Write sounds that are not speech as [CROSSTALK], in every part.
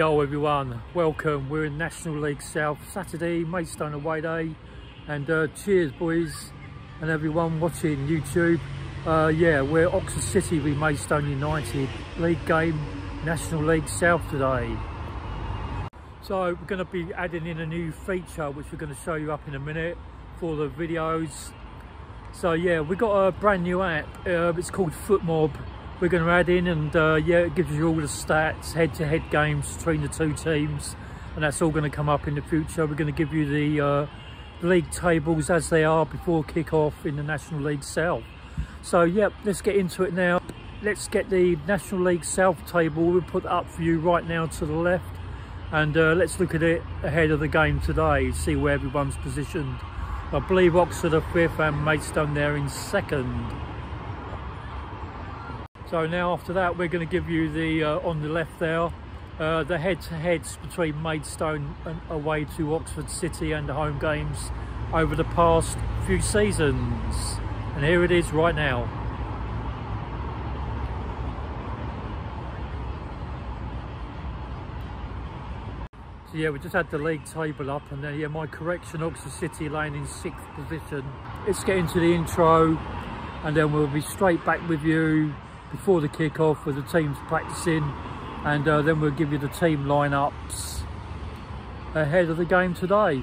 Yo everyone, welcome. We're in National League South Saturday, Maidstone away day. And uh, cheers boys and everyone watching YouTube. Uh, yeah, we're Oxford City v Maidstone United. League game, National League South today. So we're going to be adding in a new feature which we're going to show you up in a minute for the videos. So yeah, we got a brand new app. Uh, it's called FotMob we're going to add in and uh, yeah it gives you all the stats head-to-head -head games between the two teams and that's all going to come up in the future. We're going to give you the uh, league tables as they are before kick-off in the national league south. So yep let's get into it now. Let's get the national league south table. We'll put up for you right now to the left and uh, let's look at it ahead of the game today see where everyone's positioned. I believe oxford are fifth and maidstone there in second so now after that, we're going to give you the, uh, on the left there, uh, the head-to-heads between Maidstone and away to Oxford City and the home games over the past few seasons. And here it is right now. So yeah, we just had the league table up and then yeah, my correction, Oxford City laying in sixth position. Let's get into the intro and then we'll be straight back with you before the kick-off with the teams practicing and uh, then we'll give you the team lineups ahead of the game today.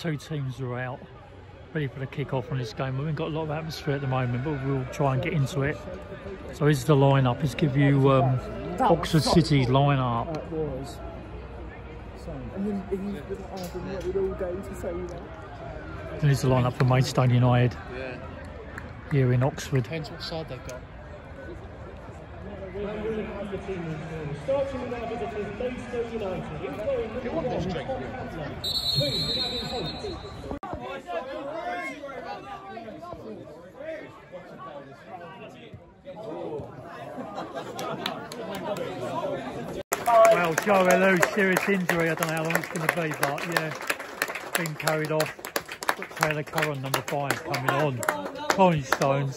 Two teams are out, ready for the kick-off on this game. We haven't got a lot of atmosphere at the moment, but we'll try and get into it. So here's the lineup. Let's give you um, Oxford City's lineup. And here's the lineup for Maidstone United here in Oxford. Depends what side they've got. Starting with our visitors, Maidstone United. You want this drink? Well, Joe Elu, serious injury. I don't know how long it's going to be, but yeah, been carried off. Got Taylor Curran, number five, coming on. Connie Stones.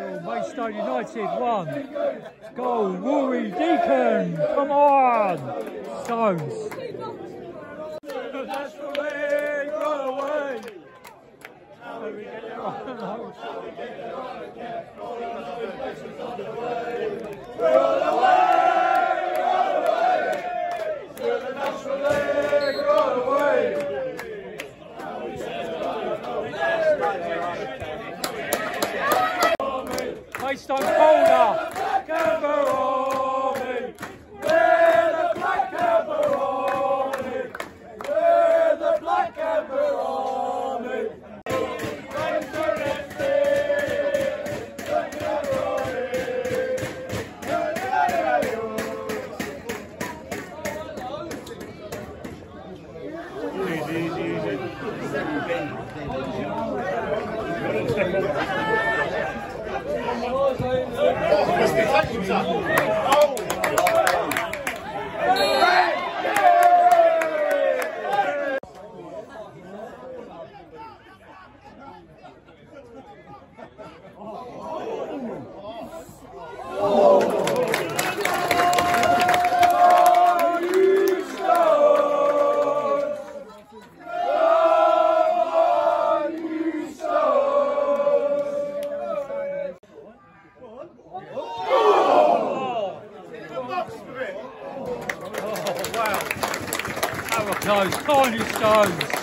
nil, Maidstone United one. Goal, Rory Deacon, come on! Stones. Maidstone folder. Go! Close, tiny stones.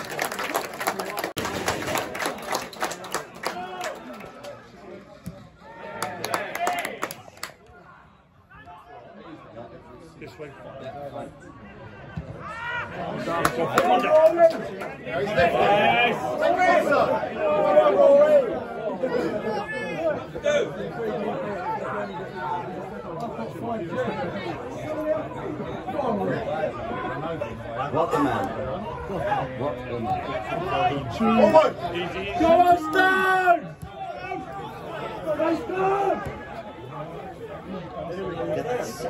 What a man. What a man. Come on, Stone! Get this.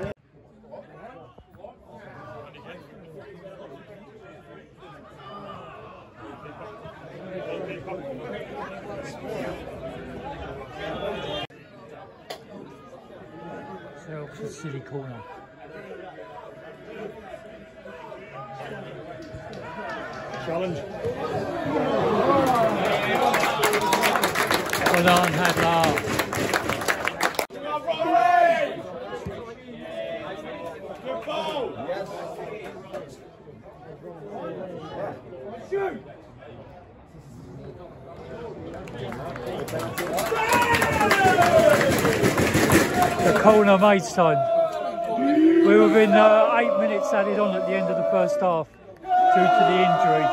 Chelsea City corner. Challenge. Well done, Hadlar. The corner Maidstone. We were within uh, eight minutes added on at the end of the first half due to the injury.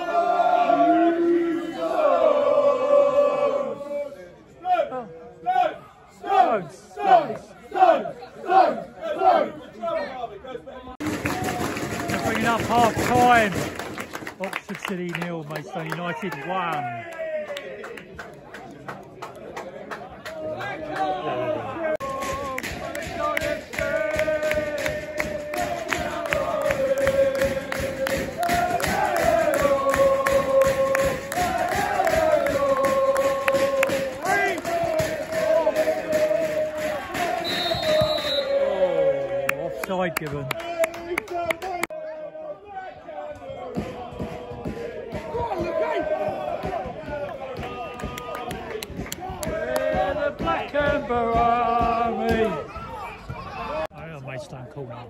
Bringing up half time. Oxford City nil, Maidstone United one. Offside given. We're the Black Ember Army. I know Maidstone corner.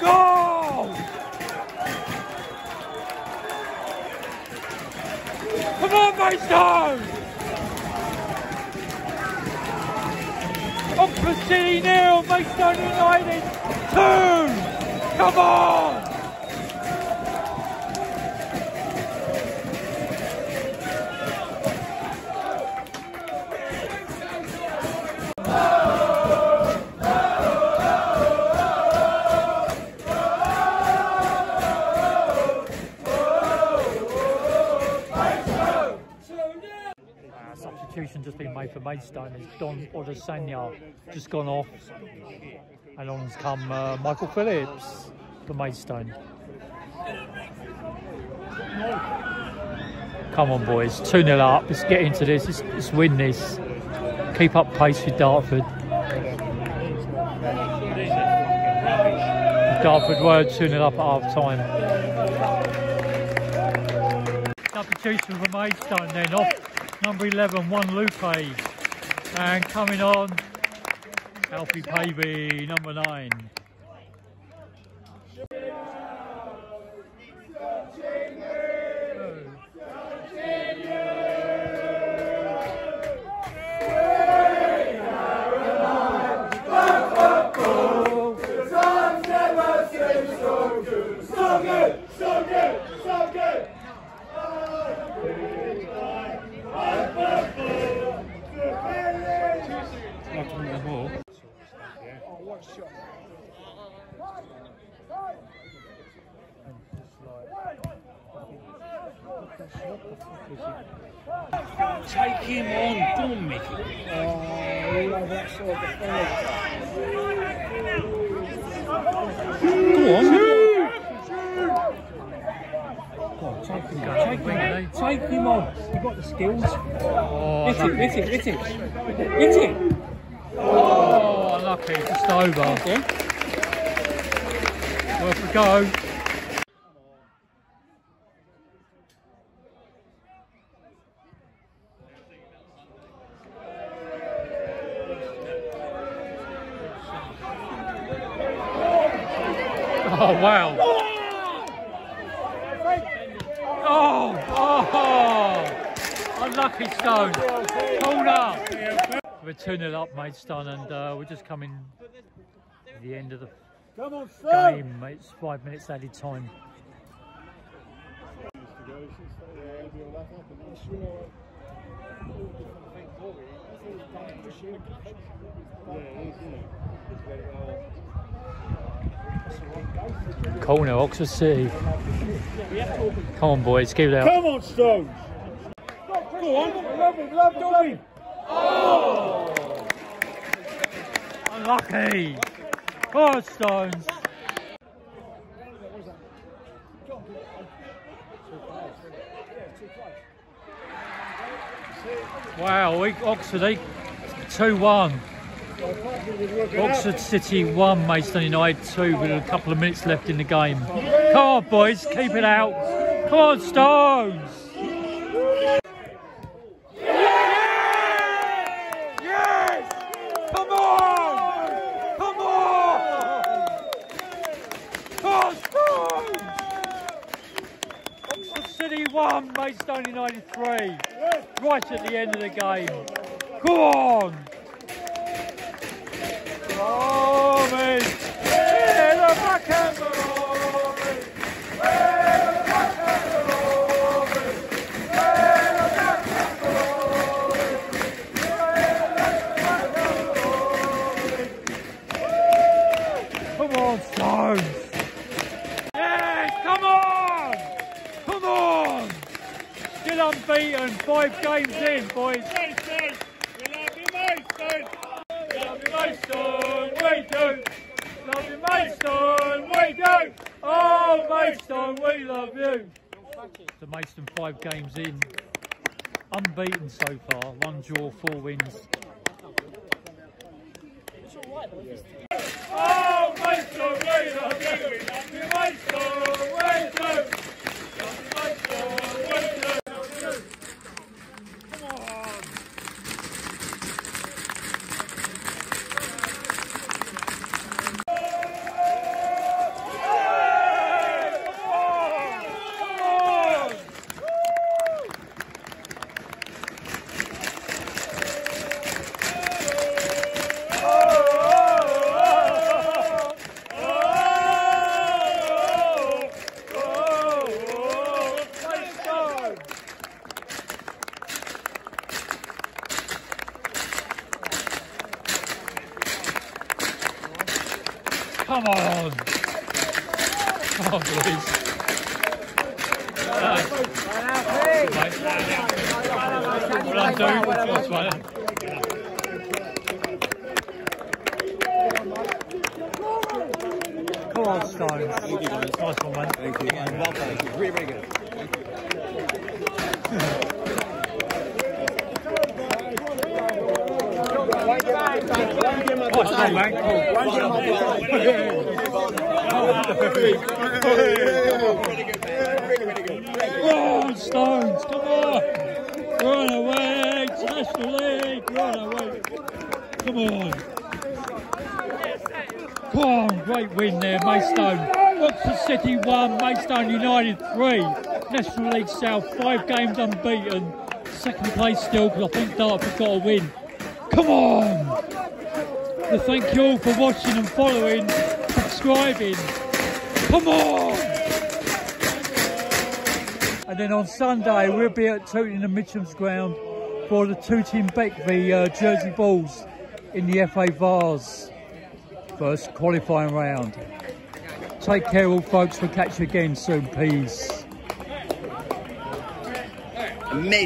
Goal! On, Maidstone! City nil, Maidstone United two! Come on! Substitution just been made for Maidstone is Don Odesanya just gone off and on's come uh, Michael Phillips for Maidstone. Come on boys, 2-0 up, let's get into this, let's, let's win this. Keep up pace with Dartford. Dartford were 2-0 up at half time. Substitution for Maidstone then off number 11, Joan Luque. And coming on, Alfie Pavey, number 9. On. You've got the skills. Oh, Hit it, hit it, hit it. Hit it. oh unlucky, just over. Worth a go. Oh wow! Oh, oh! Stone. Corner. We're 2 0 up, Maidstone, and uh, we're just coming to the end of the on, game. It's five minutes added time. Corner, Oxford City. Come on, boys, give it out. Come on, Stones! On! Love him, love him, love him! Oh. Unlucky. Come on, Stones. Wow, Oxford, they 2 1. Oxford City 1, Maidstone United 2 with a couple of minutes left in the game. Come on, boys, keep it out. Come on, Stones. Yes! Come on! Come on! Come on, Stones! Oxford 1, Maidstone United 3. Right at the end of the game. Go on! Oh, backhand! Come on, Stones! Yes, come on! Come on! Still unbeaten, five games in, boys. Maidstone! We love you, Maidstone! Love you, Maidstone, we love you, Maidstone, we do. Oh, Maidstone, we love you. So Maidstone five games in, unbeaten so far. One draw, four wins. Oh, Maidstone, we love you. Love you, Maidstone, we do. Love you, Maidstone, we do. Come on. Come on! Oh, Come on! Come on, boys. Well, I'm doing what's right. Come on, Stones. Nice one, mate. Thank you. Well played. Really, really good. [LAUGHS] Nice one. Come on, Stones. Come on. Run away. International League. Run away. Come on. Come on. Great win there, Maidstone. Oxford City 1, Maidstone United 3. National League South, five games unbeaten. Second place still, because I think Dartford got a win. Come on. So thank you all for watching and following, subscribing. Come on! And then on Sunday we'll be at Tooting and Mitcham's ground for the Tooting Bec v uh, Jersey Bulls in the FA Vase. first qualifying round. Take care all folks, we'll catch you again soon, peace. Amazing.